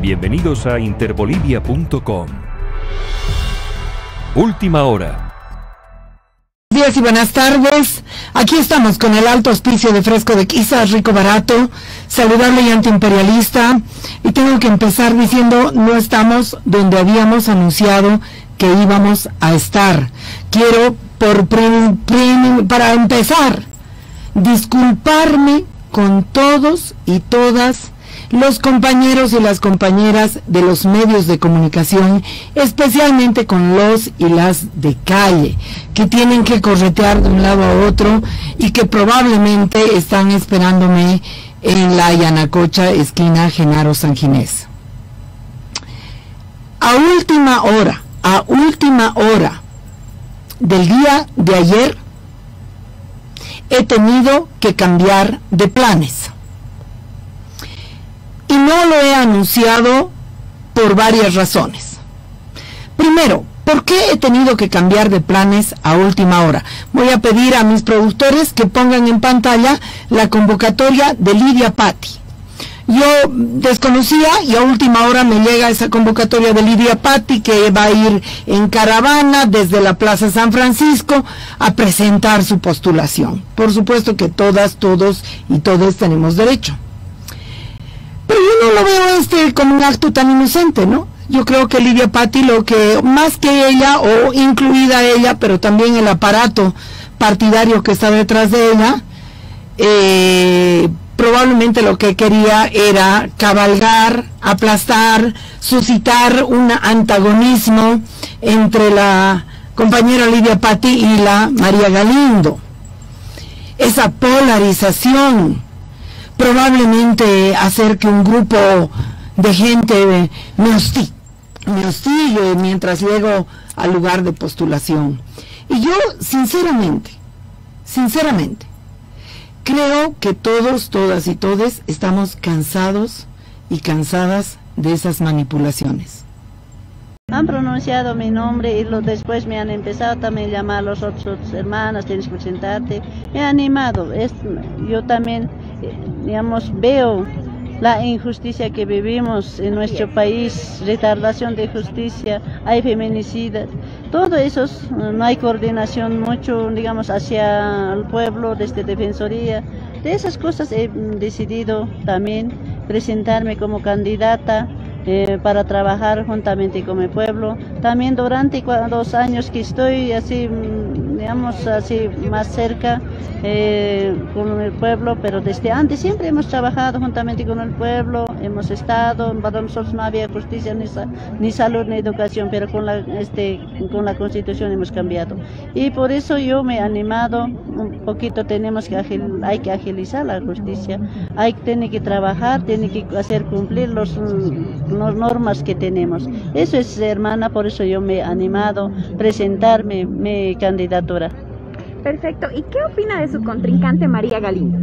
Bienvenidos a interbolivia.com. Última hora días y buenas tardes. Aquí estamos con el alto auspicio de Fresco de Quizás, rico barato, saludable y antiimperialista. Y tengo que empezar diciendo, no estamos donde habíamos anunciado que íbamos a estar. Quiero, por para empezar, disculparme con todos y todas los compañeros y las compañeras de los medios de comunicación, especialmente con los y las de calle, que tienen que corretear de un lado a otro y que probablemente están esperándome en la Yanacocha, esquina Genaro San Ginés. A última hora, a última hora del día de ayer, he tenido que cambiar de planes no lo he anunciado por varias razones. Primero, ¿por qué he tenido que cambiar de planes a última hora? Voy a pedir a mis productores que pongan en pantalla la convocatoria de Lidia Patti. Yo desconocía y a última hora me llega esa convocatoria de Lidia Patti que va a ir en caravana desde la Plaza San Francisco a presentar su postulación. Por supuesto que todas, todos y todos tenemos derecho. Pero yo no lo veo este como un acto tan inocente, ¿no? Yo creo que Lidia Patti lo que, más que ella, o incluida ella, pero también el aparato partidario que está detrás de ella, eh, probablemente lo que quería era cabalgar, aplastar, suscitar un antagonismo entre la compañera Lidia Patti y la María Galindo. Esa polarización probablemente hacer que un grupo de gente me, hostille, mientras llego al lugar de postulación. Y yo, sinceramente, sinceramente, creo que todos, todas y todes estamos cansados y cansadas de esas manipulaciones. Han pronunciado mi nombre y lo, después me han empezado también a llamar los otros hermanos, tienes que presentarte. Me ha animado. Es, yo también digamos, veo la injusticia que vivimos en nuestro país, retardación de justicia, hay feminicidas, todo eso, no hay coordinación mucho, digamos, hacia el pueblo, desde Defensoría. De esas cosas he decidido también presentarme como candidata eh, para trabajar juntamente con mi pueblo. También durante dos años que estoy así, digamos, así más cerca, eh, con el pueblo, pero desde antes siempre hemos trabajado juntamente con el pueblo, hemos estado, para nosotros no había justicia ni, ni salud ni educación, pero con la, este, con la constitución hemos cambiado. Y por eso yo me he animado, un poquito tenemos que, hay que agilizar la justicia, hay tiene que trabajar, tiene que hacer cumplir los, las normas que tenemos. Eso es, hermana, por eso yo me he animado a presentarme mi candidatura. Perfecto. ¿Y qué opina de su contrincante María Galindo?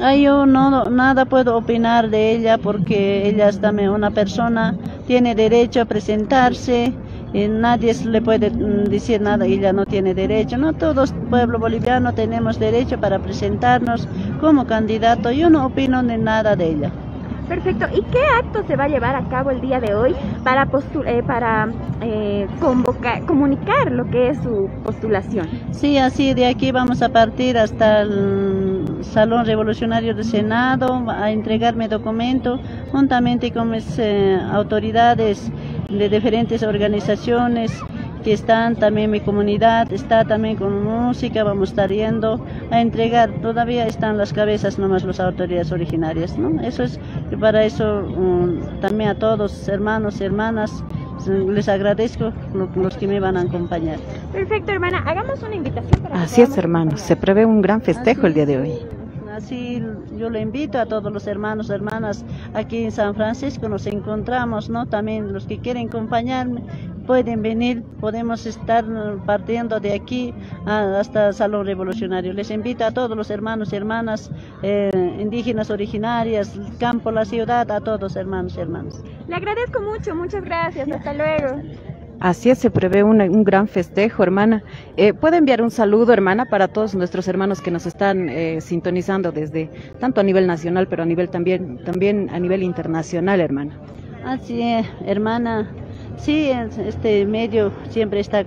Ay, yo no, nada puedo opinar de ella porque ella es también una persona, tiene derecho a presentarse, y nadie le puede mm, decir nada, ella no tiene derecho. No todos, pueblo boliviano, tenemos derecho para presentarnos como candidato. Yo no opino de nada de ella. Perfecto. ¿Y qué acto se va a llevar a cabo el día de hoy para, eh, para eh, convocar, comunicar lo que es su postulación? Sí, así de aquí vamos a partir hasta el Salón Revolucionario del Senado a entregarme documento juntamente con mis eh, autoridades de diferentes organizaciones que están también mi comunidad, está también con música, vamos a estar yendo a entregar, todavía están las cabezas nomás las autoridades originarias, ¿no? Eso es, para eso um, también a todos, hermanos y hermanas, les agradezco los que me van a acompañar. Perfecto, hermana, hagamos una invitación para... Así es, hermano, se prevé un gran festejo el día de hoy. Así yo le invito a todos los hermanos, hermanas aquí en San Francisco, nos encontramos, ¿no? También los que quieren acompañarme, pueden venir, podemos estar partiendo de aquí hasta el Salón Revolucionario. Les invito a todos los hermanos y hermanas eh, indígenas originarias, el campo, la ciudad, a todos hermanos y hermanas. Le agradezco mucho, muchas gracias, hasta luego. Así es, se prevé un gran festejo, hermana. Eh, ¿Puede enviar un saludo, hermana, para todos nuestros hermanos que nos están eh, sintonizando desde, tanto a nivel nacional, pero a nivel también, también a nivel internacional, hermana? Así es, hermana. Sí, este medio siempre está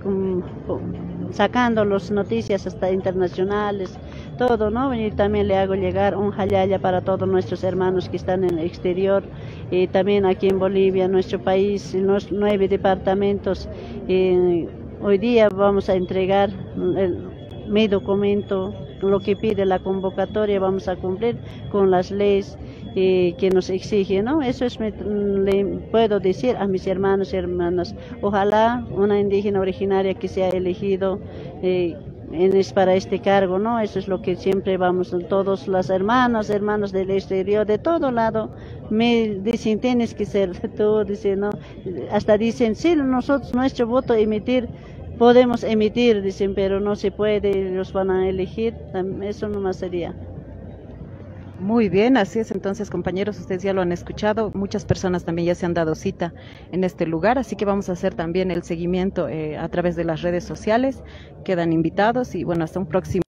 sacando las noticias hasta internacionales, todo, ¿no? Y también le hago llegar un jalaya para todos nuestros hermanos que están en el exterior, y también aquí en Bolivia, nuestro país, los nueve departamentos. hoy día vamos a entregar mi documento, lo que pide la convocatoria, vamos a cumplir con las leyes que nos exige, ¿no? Eso es, le puedo decir a mis hermanos y hermanas. Ojalá una indígena originaria que sea elegido eh, es para este cargo, ¿no? Eso es lo que siempre vamos, todos las hermanas, hermanos del exterior, de todo lado, me dicen, tienes que ser tú, dicen, ¿no? Hasta dicen, sí, nosotros nuestro voto emitir, podemos emitir, dicen, pero no se puede, los van a elegir, eso nomás sería. Muy bien, así es entonces compañeros, ustedes ya lo han escuchado, muchas personas también ya se han dado cita en este lugar, así que vamos a hacer también el seguimiento eh, a través de las redes sociales, quedan invitados y bueno, hasta un próximo.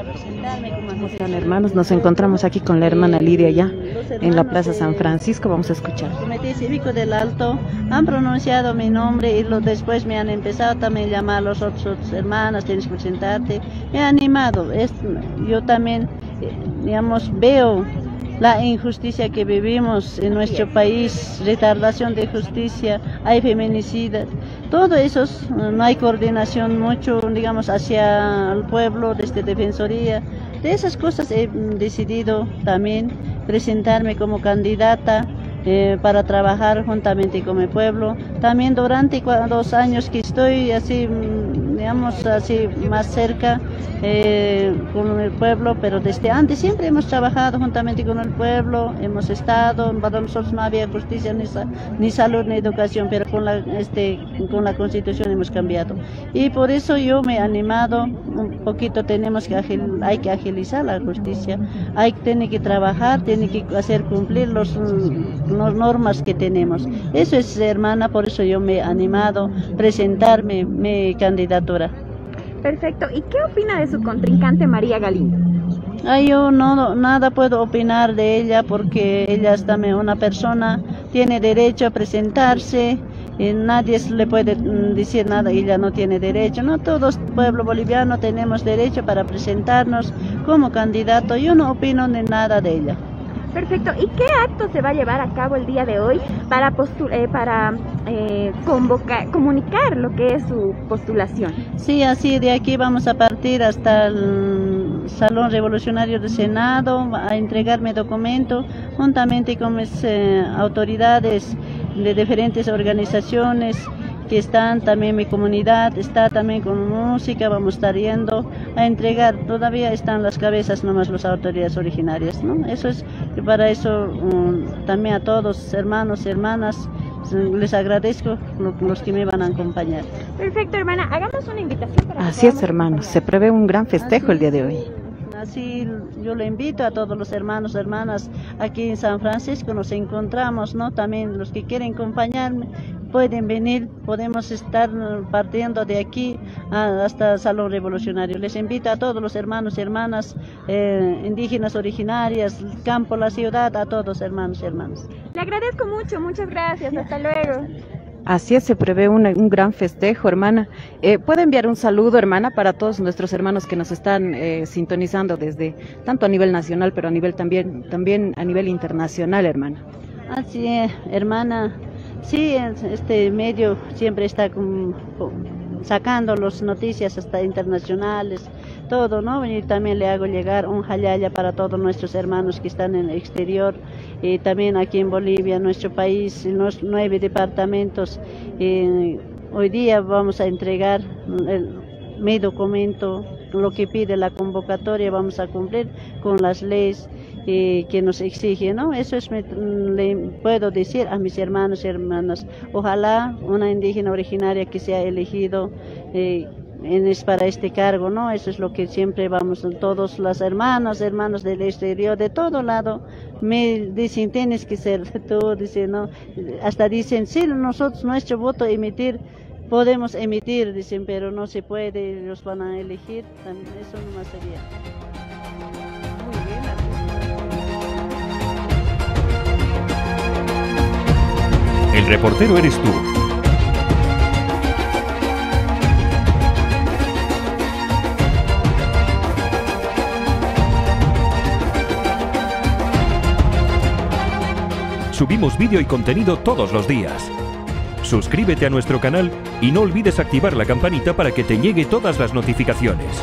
Para presentarme como están hermanos? Nos encontramos aquí con la hermana Lidia ya en la Plaza San Francisco, vamos a escuchar. Comité Cívico del Alto han pronunciado mi nombre y lo, después me han empezado también a llamar los otros, hermanos, tienes que presentarte, me ha animado, es, yo también digamos, veo la injusticia que vivimos en nuestro país, retardación de justicia, hay feminicidas, todo eso no hay coordinación mucho, digamos, hacia el pueblo, desde Defensoría. De esas cosas he decidido también presentarme como candidata eh, para trabajar juntamente con mi pueblo. También durante dos años que estoy así, mm, digamos, así más cerca eh, con el pueblo, pero desde antes siempre hemos trabajado juntamente con el pueblo, hemos estado, para nosotros no había justicia ni, ni salud ni educación, pero con la, este, con la constitución hemos cambiado. Y por eso yo me he animado, un poquito tenemos que hay que agilizar la justicia, hay tiene que trabajar, tiene que hacer cumplir los las normas que tenemos. Eso es, hermana, por eso yo me he animado presentarme mi candidatura. Perfecto. ¿Y qué opina de su contrincante María Galindo? Ay, yo no, nada puedo opinar de ella porque ella es también una persona, tiene derecho a presentarse, y nadie le puede mm, decir nada, ella no tiene derecho. No todos, pueblo boliviano, tenemos derecho para presentarnos como candidato. Yo no opino de nada de ella. Perfecto. ¿Y qué acto se va a llevar a cabo el día de hoy para, eh, para eh, convocar, comunicar lo que es su postulación? Sí, así de aquí vamos a partir hasta el Salón Revolucionario del Senado a entregarme documento juntamente con mis eh, autoridades de diferentes organizaciones que están también mi comunidad, está también con música, vamos a estar yendo a entregar, todavía están las cabezas nomás las autoridades originarias, ¿no? Eso es, para eso um, también a todos, hermanos y les agradezco los que me van a acompañar. Perfecto, hermana, hagamos una invitación para Así es, hermanos, se prevé un gran festejo el día de hoy. Así yo le invito a todos los hermanos, hermanas, aquí en San Francisco nos encontramos, ¿no? También los que quieren acompañarme, pueden venir, podemos estar partiendo de aquí hasta el Salón Revolucionario. Les invito a todos los hermanos y hermanas eh, indígenas originarias, el campo, la ciudad, a todos hermanos y hermanas. Le agradezco mucho, muchas gracias, hasta luego. Así es, se prevé un, gran festejo, hermana. Eh, ¿Puede enviar un saludo, hermana, para todos nuestros hermanos que nos están eh, sintonizando desde tanto a nivel nacional, pero a nivel también, también a nivel internacional, hermana? Así es, hermana. Sí, este medio siempre está sacando las noticias hasta internacionales, todo, ¿no? Y también le hago llegar un jalaya para todos nuestros hermanos que están en el exterior, y también aquí en Bolivia, nuestro país, los nueve departamentos. hoy día vamos a entregar mi documento, lo que pide la convocatoria, vamos a cumplir con las leyes que nos exige, ¿no? Eso es, le puedo decir a mis hermanos y hermanas, ojalá una indígena originaria que sea elegido eh, es para este cargo, ¿no? Eso es lo que siempre vamos, todos las hermanas, hermanos del exterior, de todo lado, me dicen, tienes que ser tú, dicen, ¿no? Hasta dicen, sí, nosotros nuestro voto emitir, podemos emitir, dicen, pero no se puede, los van a elegir, eso no sería. Reportero eres tú. Subimos vídeo y contenido todos los días. Suscríbete a nuestro canal y no olvides activar la campanita para que te llegue todas las notificaciones.